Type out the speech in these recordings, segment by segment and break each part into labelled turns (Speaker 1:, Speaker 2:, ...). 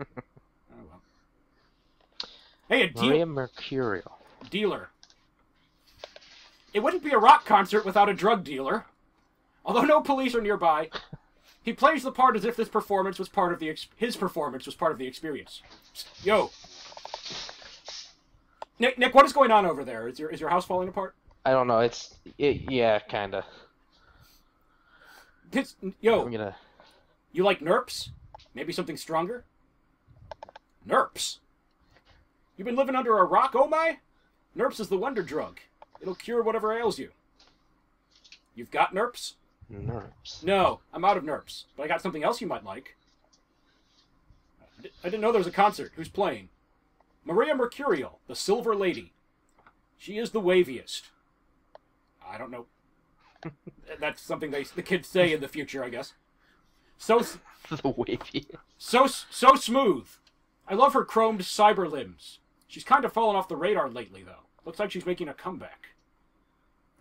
Speaker 1: Oh, well. Hey, a deal-
Speaker 2: Maria Mercurial.
Speaker 1: dealer. It wouldn't be a rock concert without a drug dealer. Although no police are nearby, he plays the part as if this performance was part of the ex- his performance was part of the experience. Yo, Nick, Nick, what is going on over there? Is your is your house falling apart?
Speaker 2: I don't know. It's it, yeah, kinda.
Speaker 1: This, yo,
Speaker 2: I'm gonna.
Speaker 1: you like Nerps? Maybe something stronger? Nerps? You've been living under a rock, oh my? Nerps is the wonder drug. It'll cure whatever ails you. You've got Nerps?
Speaker 2: NERPS.
Speaker 1: No, I'm out of Nerps, but I got something else you might like. I didn't know there was a concert. Who's playing? Maria Mercurial, the Silver Lady. She is the waviest. I don't know. That's something they the kids say in the future, I guess. So
Speaker 2: the wavy.
Speaker 1: so so smooth. I love her chromed cyber limbs. She's kind of fallen off the radar lately, though. Looks like she's making a comeback.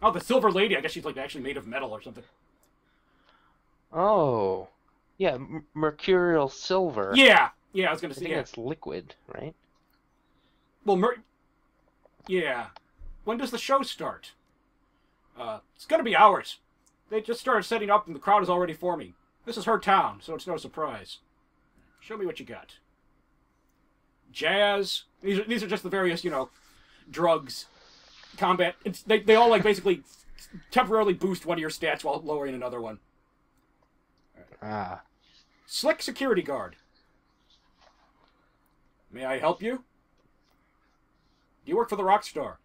Speaker 1: Oh, the Silver Lady. I guess she's like actually made of metal or something.
Speaker 2: Oh, yeah, m- mercurial silver.
Speaker 1: Yeah, yeah. I was gonna
Speaker 2: I
Speaker 1: say
Speaker 2: think
Speaker 1: yeah.
Speaker 2: that's liquid, right?
Speaker 1: Well, Mer- yeah. When does the show start? Uh, it's gonna be hours. They just started setting up, and the crowd is already forming. This is her town, so it's no surprise. Show me what you got. Jazz. These are these are just the various, you know, drugs, combat. It's they they all like basically temporarily boost one of your stats while lowering another one.
Speaker 2: Ah,
Speaker 1: Slick security guard. May I help you? Do you work for the rock Rockstar?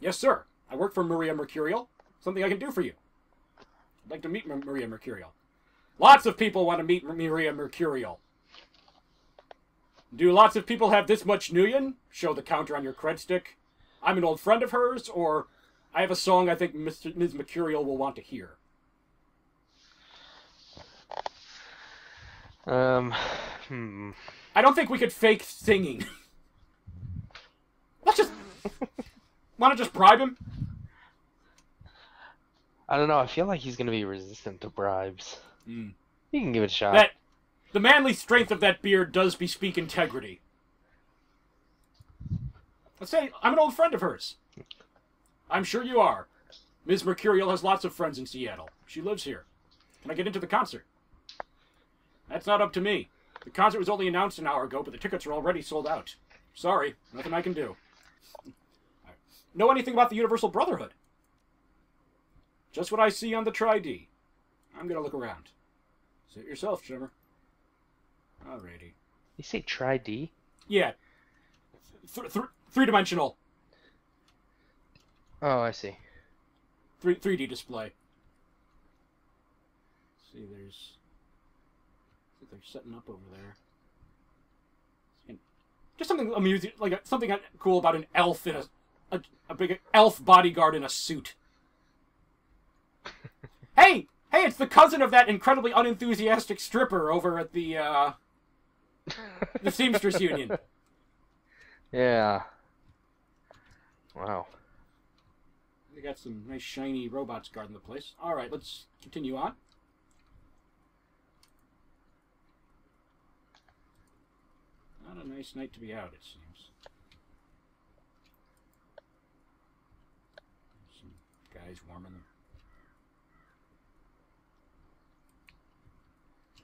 Speaker 1: Yes, sir. I work for Maria Mercurial. Something I can do for you. I'd like to meet Ma- Maria Mercurial. Lots of people want to meet Maria Mercurial. Do lots of people have this much Nuyen? Show the counter on your cred stick. I'm an old friend of hers, or I have a song I think Mr. Ms. Mercurial will want to hear.
Speaker 2: um, hmm.
Speaker 1: I don't think we could fake singing. Let's just. Want to just bribe him?
Speaker 2: I don't know. I feel like he's gonna be resistant to bribes.
Speaker 1: Hmm.
Speaker 2: You can give it a shot.
Speaker 1: That. The manly strength of that beard does bespeak integrity. Let's say I'm an old friend of hers. I'm sure you are. Ms. Mercurial has lots of friends in Seattle. She lives here. Can I get into the concert? That's not up to me. The concert was only announced an hour ago, but the tickets are already sold out. Sorry, nothing I can do. Know anything about the Universal Brotherhood? Just what I see on the Tri-D. I'm gonna look around. Suit yourself, Trimmer. Alrighty.
Speaker 2: You say try D?
Speaker 1: Yeah. Th- th- three-dimensional,
Speaker 2: Oh, I see.
Speaker 1: three 3D display. see, there's. They're setting up over there. And just something amusing, like a, something cool about an elf in a, a a big elf bodyguard in a suit. hey, hey, it's the cousin of that incredibly unenthusiastic stripper over at the uh, the Seamstress Union.
Speaker 2: Yeah. Wow.
Speaker 1: They got some nice shiny robots guarding the place. All right, let's continue on. Not a nice night to be out, it seems. Some guys warming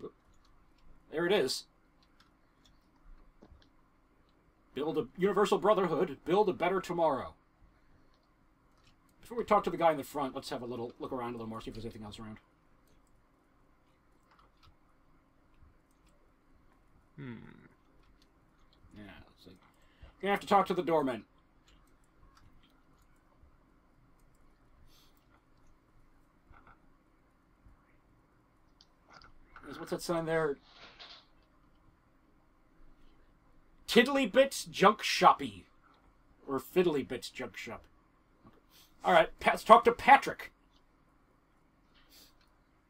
Speaker 1: them. There it is. Build a universal brotherhood. Build a better tomorrow. Before we talk to the guy in the front, let's have a little look around a little more, see if there's anything else around.
Speaker 2: Hmm.
Speaker 1: Yeah, let's see. Gonna have to talk to the doorman. What's that sign there? Tiddly Bits Junk Shoppy. Or Fiddly Bits Junk Shop. All right, let's talk to Patrick.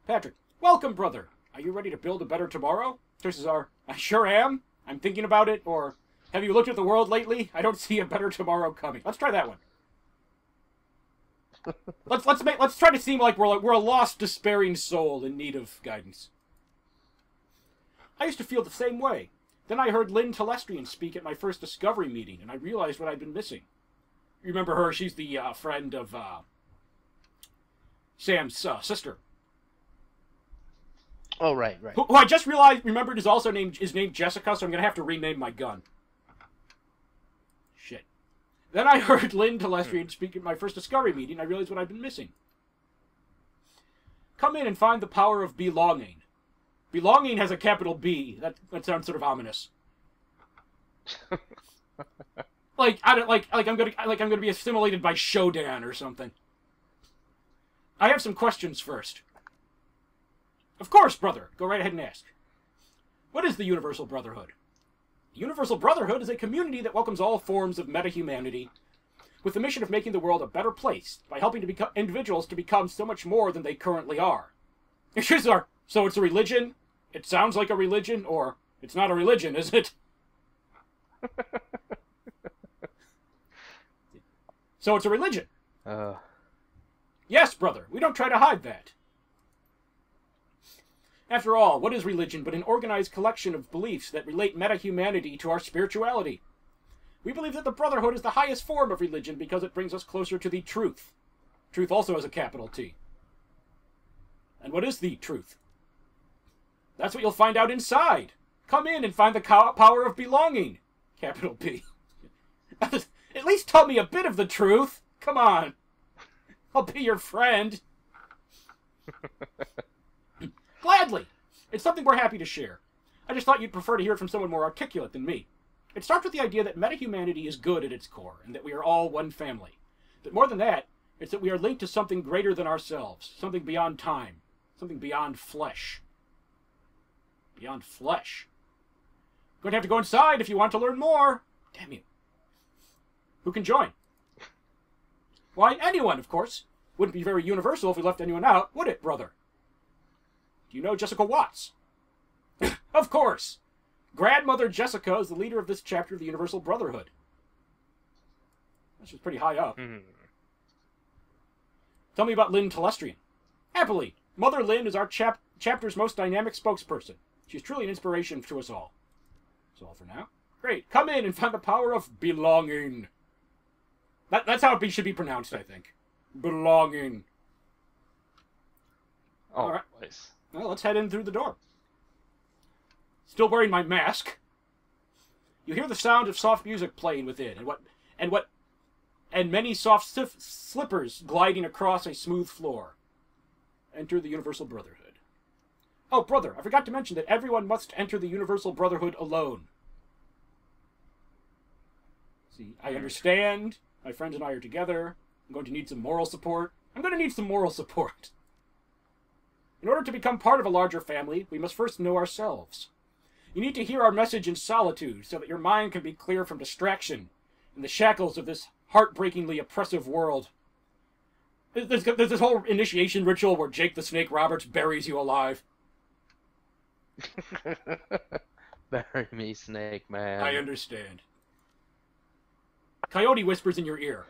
Speaker 1: Patrick, welcome, brother. Are you ready to build a better tomorrow? Choices are, I sure am. I'm thinking about it, or have you looked at the world lately? I don't see a better tomorrow coming. Let's try that one. let's let's make let's try to seem like we're like we're a lost, despairing soul in need of guidance. I used to feel the same way. Then I heard Lynn Telestrian speak at my first Discovery meeting, and I realized what I'd been missing. You remember her? She's the uh, friend of uh, Sam's uh, sister,
Speaker 2: Oh, right, right.
Speaker 1: who, who I just realized remembered is also named is named Jessica. So I'm gonna have to rename my gun. Shit. Then I heard Lynn Telestrian speak at my first Discovery meeting. I realized what I'd been missing. Come in and find the power of belonging. Belonging has a capital B. That that sounds sort of ominous. like I don't like like I'm gonna like I'm gonna be assimilated by Shodan or something. I have some questions first. Of course, brother. Go right ahead and ask. What is the Universal Brotherhood? The Universal Brotherhood is a community that welcomes all forms of meta-humanity with the mission of making the world a better place by helping to become individuals to become so much more than they currently are. Excuse me, so it's a religion? It sounds like a religion, or it's not a religion, is it? so it's a religion.
Speaker 2: Uh,
Speaker 1: Yes, brother, we don't try to hide that. After all, what is religion but an organized collection of beliefs that relate meta-humanity to our spirituality? We believe that the Brotherhood is the highest form of religion because it brings us closer to the truth. Truth also has a capital T. And what is the truth? That's what you'll find out inside. Come in and find the power of belonging. Capital B. At least tell me a bit of the truth. Come on. I'll be your friend. Gladly. It's something we're happy to share. I just thought you'd prefer to hear it from someone more articulate than me. It starts with the idea that metahumanity is good at its core, and that we are all one family. But more than that, it's that we are linked to something greater than ourselves, something beyond time, something beyond flesh. Beyond flesh. Going to have to go inside if you want to learn more. Damn you. Who can join? Why, anyone, of course. Wouldn't be very universal if we left anyone out, would it, brother? Do you know Jessica Watts? of course. Grandmother Jessica is the leader of this chapter of the Universal Brotherhood. She's pretty high up.
Speaker 2: hmm.
Speaker 1: Tell me about Lynn Telestrian. Happily, Mother Lynn is our chap- chapter's most dynamic spokesperson. She's truly an inspiration to us all. That's all for now. Great. Come in and find the power of belonging. That, that's how it be, should be pronounced, I think. Belonging.
Speaker 2: Oh,
Speaker 1: Alright.
Speaker 2: nice.
Speaker 1: Well, let's head in through the door. Still wearing my mask. You hear the sound of soft music playing within, and what, and what, and many soft slippers gliding across a smooth floor. Enter the Universal Brotherhood. Oh, brother, I forgot to mention that everyone must enter the Universal Brotherhood alone. See, I understand. My friends and I are together. I'm going to need some moral support. I'm going to need some moral support. In order to become part of a larger family, we must first know ourselves. You need to hear our message in solitude so that your mind can be clear from distraction and the shackles of this heartbreakingly oppressive world. There's, there's this whole initiation ritual where Jake the Snake Roberts buries you alive.
Speaker 2: Bury me, Snake Man.
Speaker 1: I understand. Coyote whispers in your ear.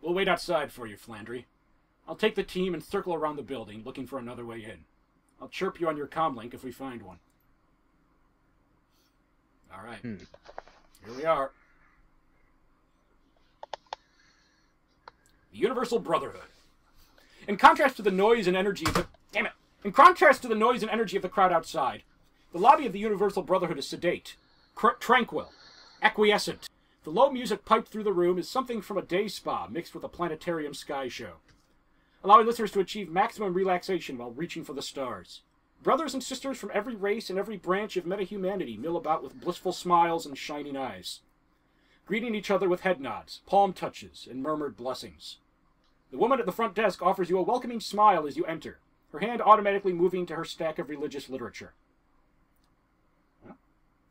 Speaker 1: We'll wait outside for you, Flandry. I'll take the team and circle around the building, looking for another way in. I'll chirp you on your comlink if we find one. All right.
Speaker 2: Hmm.
Speaker 1: Here we are. The Universal Brotherhood. In contrast to the noise and energy of the damn it. In contrast to the noise and energy of the crowd outside, the lobby of the Universal Brotherhood is sedate, tranquil, acquiescent. The low music piped through the room is something from a day spa mixed with a planetarium sky show, allowing listeners to achieve maximum relaxation while reaching for the stars. Brothers and sisters from every race and every branch of meta-humanity mill about with blissful smiles and shining eyes, greeting each other with head nods, palm touches, and murmured blessings. The woman at the front desk offers you a welcoming smile as you enter, her hand automatically moving to her stack of religious literature.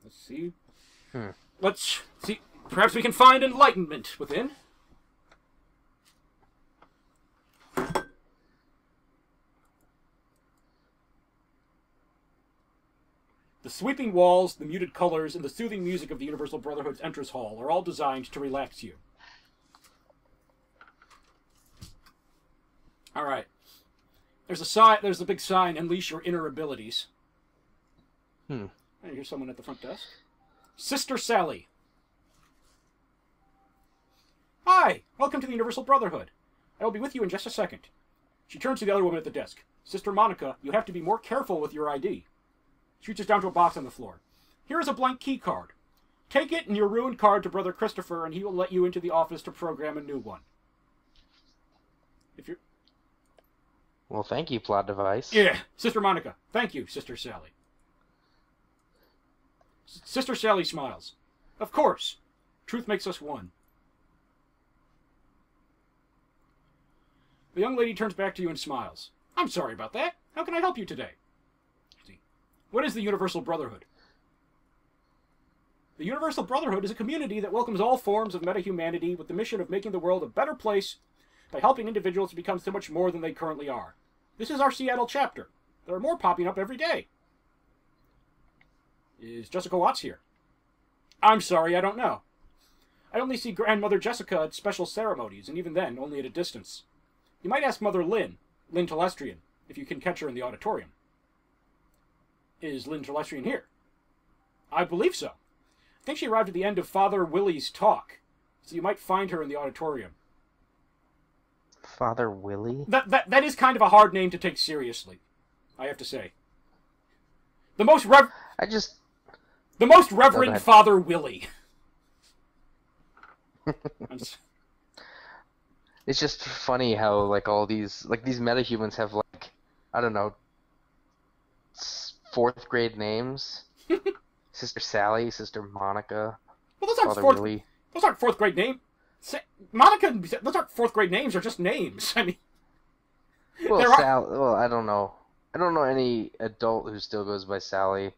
Speaker 1: Let's see.
Speaker 2: Hmm.
Speaker 1: Let's see. Perhaps we can find enlightenment within. The sweeping walls, the muted colors, and the soothing music of the Universal Brotherhood's entrance hall are all designed to relax you. All right. There's a sign. There's a big sign. Unleash your inner abilities.
Speaker 2: Hmm.
Speaker 1: I hear someone at the front desk. Sister Sally. Hi, welcome to the Universal Brotherhood. I will be with you in just a second. She turns to the other woman at the desk. Sister Monica, you have to be more careful with your ID. She reaches down to a box on the floor. Here is a blank key card. Take it and your ruined card to Brother Christopher, and he will let you into the office to program a new one. If you're.
Speaker 2: Well, thank you, plot device.
Speaker 1: Yeah, Sister Monica. Thank you, Sister Sally. Sister Sally smiles. Of course. Truth makes us one. The young lady turns back to you and smiles. I'm sorry about that. How can I help you today? See, What is the Universal Brotherhood? The Universal Brotherhood is a community that welcomes all forms of metahumanity with the mission of making the world a better place by helping individuals to become so much more than they currently are. This is our Seattle chapter. There are more popping up every day. Is Jessica Watts here? I'm sorry, I don't know. I only see Grandmother Jessica at special ceremonies, and even then, only at a distance. You might ask Mother Lynn, Lynn Telestrian, if you can catch her in the auditorium. Is Lynn Telestrian here? I believe so. I think she arrived at the end of Father Willie's talk, so you might find her in the auditorium.
Speaker 2: Father Willie?
Speaker 1: That, that, that is kind of a hard name to take seriously, I have to say. The most rev-
Speaker 2: I just.
Speaker 1: The most Reverend. Father Willie.
Speaker 2: It's just funny how like all these like these metahumans have like I don't know fourth grade names. Sister Sally, Sister Monica,
Speaker 1: well, those aren't
Speaker 2: Father
Speaker 1: fourth.
Speaker 2: Willie.
Speaker 1: Those aren't fourth grade names. Monica, those aren't fourth grade names. They're just names. I mean,
Speaker 2: Well, Sal. Well, I don't know. I don't know any adult who still goes by Sally.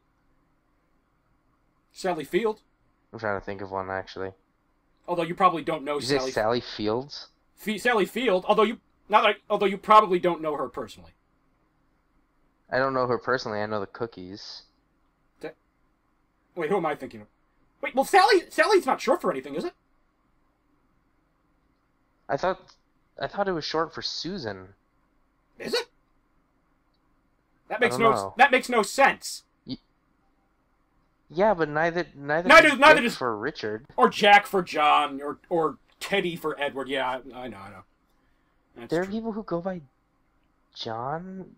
Speaker 1: Sally Field.
Speaker 2: I'm trying to think of one actually.
Speaker 1: Although you probably don't know
Speaker 2: Did you say
Speaker 1: Sally.
Speaker 2: Sally Fields?
Speaker 1: F- Sally Field. Although you not I, although you probably don't know her personally.
Speaker 2: I don't know her personally. I know the cookies.
Speaker 1: Wait, who am I thinking of? Wait, well, Sally. Sally's not short for anything, is it?
Speaker 2: I thought. I thought it was short for Susan.
Speaker 1: Is it? That makes no.
Speaker 2: know.
Speaker 1: That makes no sense.
Speaker 2: Yeah, but neither neither
Speaker 1: Neither-
Speaker 2: does
Speaker 1: neither does-
Speaker 2: for Richard.
Speaker 1: Or Jack for John, or or Teddy for Edward. Yeah, I, I know, I know. That's
Speaker 2: There are
Speaker 1: true.
Speaker 2: people who go by John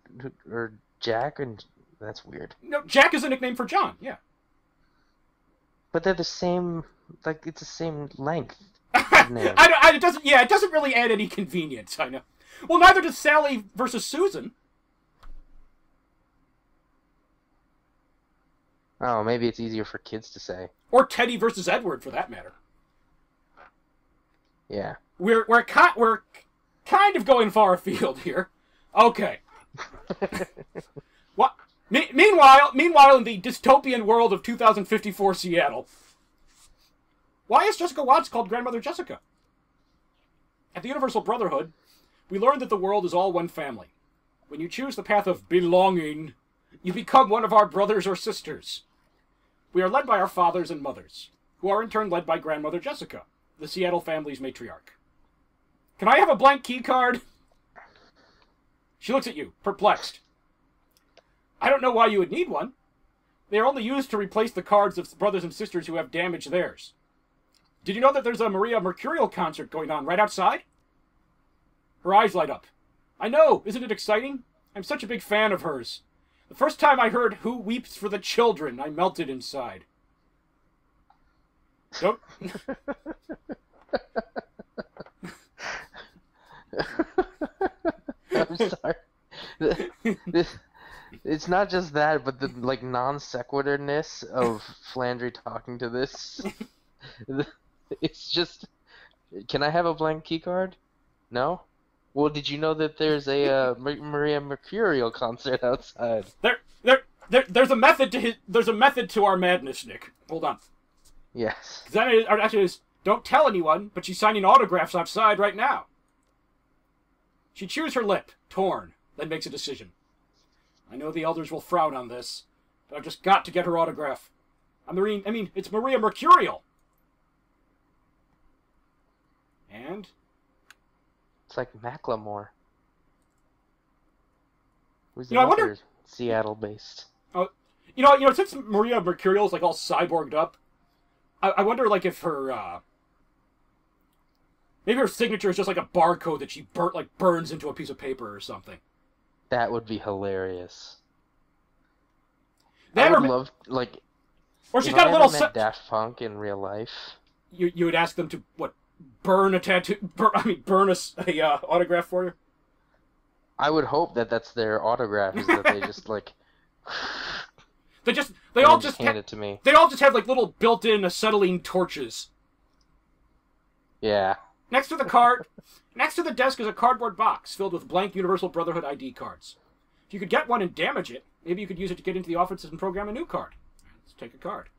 Speaker 2: or Jack, and that's weird.
Speaker 1: No, Jack is a nickname for John. Yeah.
Speaker 2: But they're the same. Like it's the same length.
Speaker 1: I, don't- I, it doesn't. Yeah, it doesn't really add any convenience. I know. Well, neither does Sally versus Susan.
Speaker 2: Oh, maybe it's easier for kids to say.
Speaker 1: or Teddy versus Edward, for that matter.
Speaker 2: Yeah.
Speaker 1: We're we're ki- we're kind of going far afield here. Okay. What? Me- meanwhile, meanwhile, in the dystopian world of 2054 Seattle, why is Jessica Watts called Grandmother Jessica? At the Universal Brotherhood, we learned that the world is all one family. When you choose the path of belonging, you become one of our brothers or sisters. We are led by our fathers and mothers, who are in turn led by Grandmother Jessica, the Seattle family's matriarch. Can I have a blank key card? She looks at you, perplexed. I don't know why you would need one. They are only used to replace the cards of brothers and sisters who have damaged theirs. Did you know that there's a Maria Mercurial concert going on right outside? Her eyes light up. I know, isn't it exciting? I'm such a big fan of hers. The first time I heard Who Weeps for the Children, I melted inside. Don't.
Speaker 2: I'm sorry. This- it's not just that, but the like non sequiturness of Flandry talking to this. It's just. Can I have a blank key card? No. Well, did you know that there's a uh, Maria Mercurial concert outside?
Speaker 1: There, there, there, there's a method to his, there's a method to our madness, Nick. Hold on.
Speaker 2: Yes.
Speaker 1: That is, or actually is, don't tell anyone, but she's signing autographs outside right now. She chews her lip, torn, then makes a decision. I know the elders will frown on this, but I've just got to get her autograph. I'm Marine, I mean, it's Maria Mercurial. And
Speaker 2: Like Macklemore. Who's
Speaker 1: You know, I wonder-
Speaker 2: Seattle based.
Speaker 1: Oh, you know, you know, since Maria Mercurial is like all cyborged up, I, I wonder, like, if her, uh, maybe her signature is just like a barcode that she burnt, like, burns into a piece of paper or something.
Speaker 2: That would be hilarious.
Speaker 1: That
Speaker 2: I would
Speaker 1: or,
Speaker 2: love like.
Speaker 1: or she's got
Speaker 2: I
Speaker 1: a little.
Speaker 2: met Daft Punk in real life.
Speaker 1: you you would ask them to what burn a tattoo? Bur- I mean, burn a uh, autograph for you.
Speaker 2: I would hope that that's their autograph. Is that they just like.
Speaker 1: They just they all
Speaker 2: then
Speaker 1: just
Speaker 2: hand
Speaker 1: ha-
Speaker 2: it to me.
Speaker 1: they all just have like little built-in acetylene torches.
Speaker 2: Yeah.
Speaker 1: Next to the card, next to the desk is a cardboard box filled with blank Universal Brotherhood ID cards. If you could get one and damage it, maybe you could use it to get into the offices and program a new card. Let's take a card.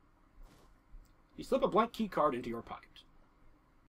Speaker 1: You slip a blank key card into your pocket.